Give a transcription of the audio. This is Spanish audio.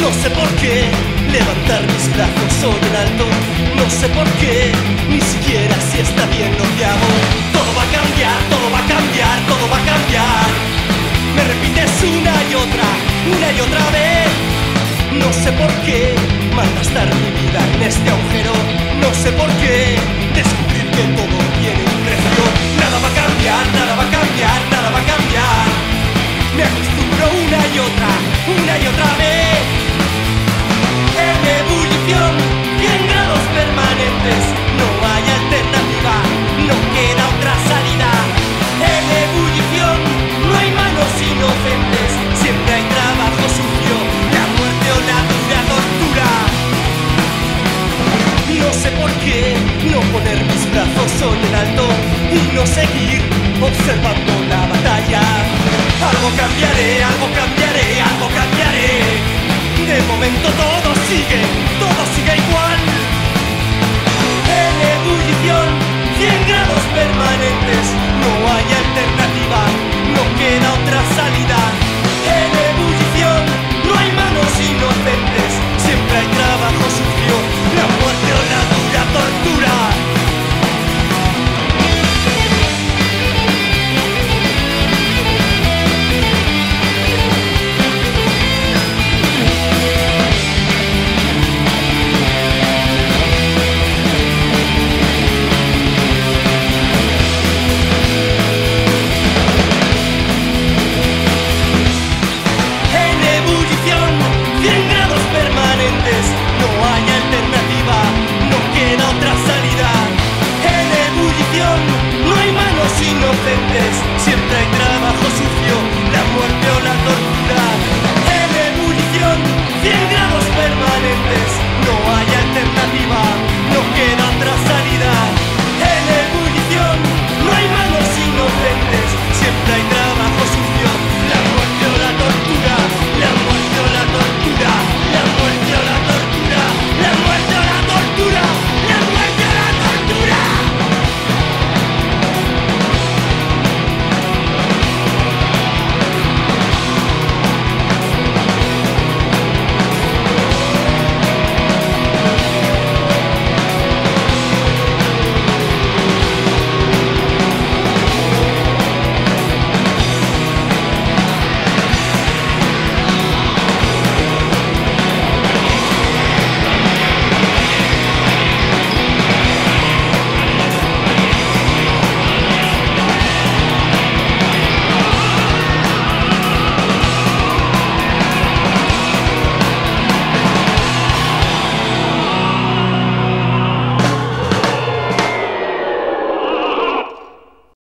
No sé por qué levantar mis brazos en alto. No sé por qué, ni siquiera si está bien lo que hago. Todo va a cambiar, todo va a cambiar, todo va a cambiar. Me repites una y otra, una y otra vez. No sé por qué malgastar mi vida en este agujero. No sé por qué descubrir que todo tiene un precio. Nada va a cambiar, nada va a cambiar, nada va a cambiar. Me acostumbro una y otra, una y otra vez. poner mis brazos sobre el alto y no seguir observando la batalla. Algo cambiaré, algo cambiaré, algo cambiaré. no hay manos inocentes, siempre hay trabajo sucio, la muerte o la tortura.